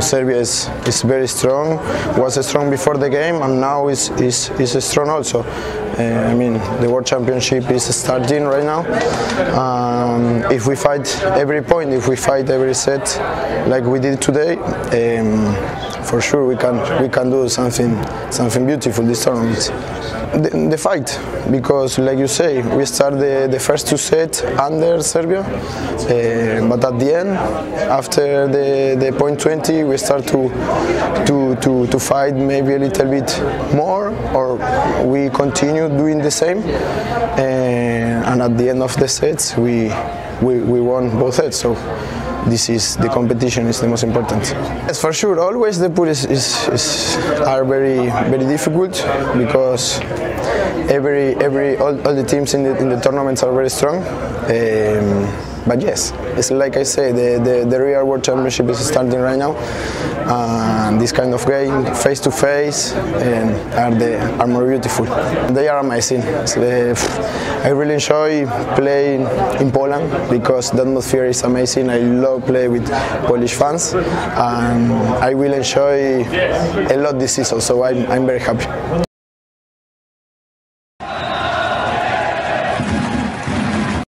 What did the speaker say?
Serbia is, is very strong. Was strong before the game, and now is is, is strong also. Uh, I mean, the World Championship is starting right now. Um, if we fight every point, if we fight every set like we did today, um, for sure we can we can do something something beautiful this tournament. The, the fight, because like you say, we start the, the first two sets under Serbia, uh, but at the end, after the, the point 20, we start to, to, to, to fight maybe a little bit more, or we continue doing the same, and, and at the end of the sets, we, we, we won both sets. So this is the competition is the most important. Yes, for sure. Always the pool is, is, is are very very difficult because every every all, all the teams in the, in the tournaments are very strong. Um, but yes, it's like I say, the, the, the real World Championship is starting right now. And this kind of game, face to face, and are the are more beautiful. They are amazing. Uh, I really enjoy playing in Poland because the atmosphere is amazing. I love play with Polish fans, and I will enjoy a lot this season. So I'm, I'm very happy.